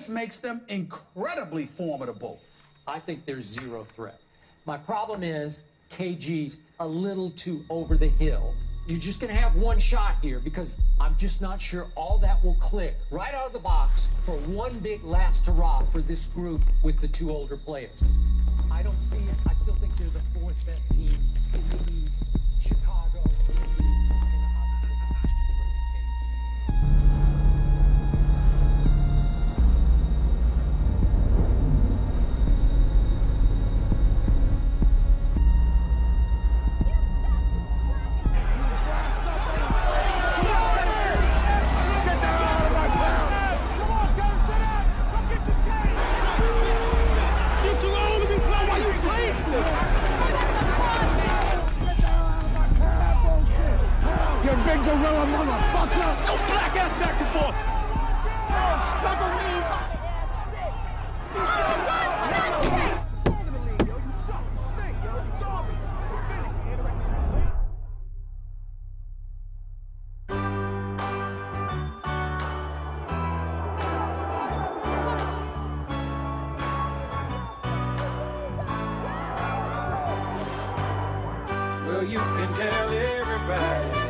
this makes them incredibly formidable. I think there's zero threat. My problem is KG's a little too over the hill. You're just going to have one shot here because I'm just not sure all that will click right out of the box for one big last hurrah for this group with the two older players. I don't see it. I still think they're the fourth best team Big gorilla motherfucker! Don't black ass back and forth! Oh, struggle knees! Well, you can tell everybody.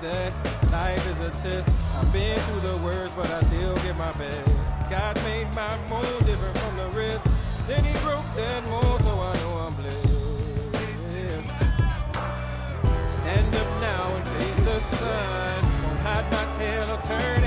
that life is a test. I've been through the worst, but I still give my best. God made my mold different from the rest. Then he broke that mold, so I know I'm blessed. Stand up now and face the sun. Won't hide my tail or turn